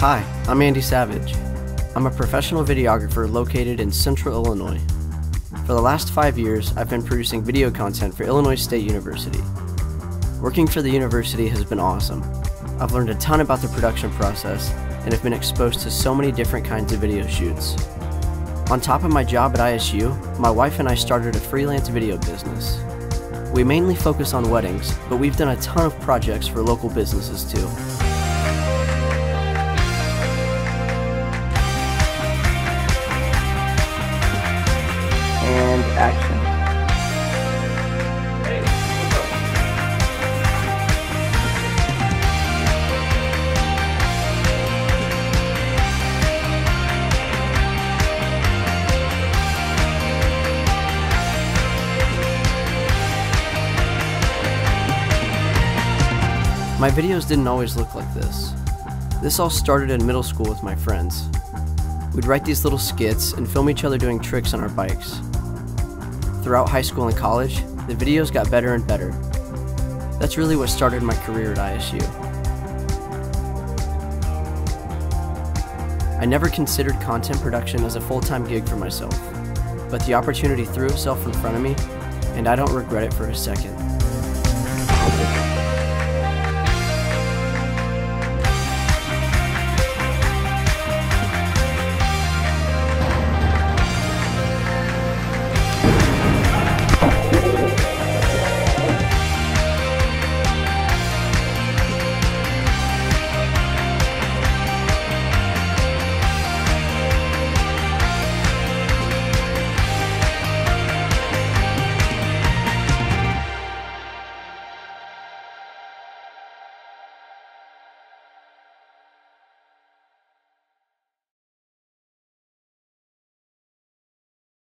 Hi, I'm Andy Savage. I'm a professional videographer located in central Illinois. For the last five years, I've been producing video content for Illinois State University. Working for the university has been awesome. I've learned a ton about the production process and have been exposed to so many different kinds of video shoots. On top of my job at ISU, my wife and I started a freelance video business. We mainly focus on weddings, but we've done a ton of projects for local businesses too. My videos didn't always look like this. This all started in middle school with my friends. We'd write these little skits and film each other doing tricks on our bikes. Throughout high school and college, the videos got better and better. That's really what started my career at ISU. I never considered content production as a full-time gig for myself, but the opportunity threw itself in front of me, and I don't regret it for a second.